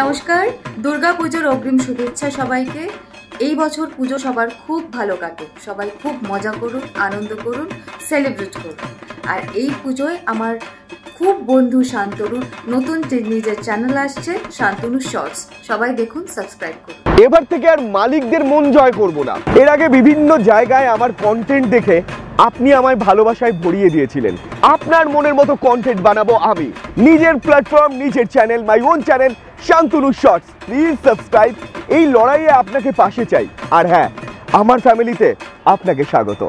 নমস্কার, দুর্গা পুজোর অগ্রিম শুভেচ্ছা সবাইকে। এই বছর পুজো সবার খুব ভালো কাটুক সবাই খুব মজা করুন, আনন্দ করুন সেলিব্রেট করুন। আর এই পুজোয় আমার খুব বন্ধু শান্তনু, নতুন নিজের চ্যানেল আসছে, শান্তনু শর্টস সবাই দেখুন সাবস্ক্রাইব করুন। এবার থেকে আর মালিকদের মন জয় করব না। এর আগে বিভিন্ন জায়গায় আমার কন্টেন্ট দেখে আপনি আমায় ভালোবাসায় ভরিয়ে দিয়েছিলেন। আপনার মনের মতো কন্টেন্ট বানাবো আমি। নিজের প্ল্যাটফর্ম নিজের channel my own channel Shantanu shorts please subscribe এই লড়াইয়ে আপনাকে পাশে চাই। আর হ্যাঁ আমার ফ্যামিলিতে আপনাকে স্বাগত।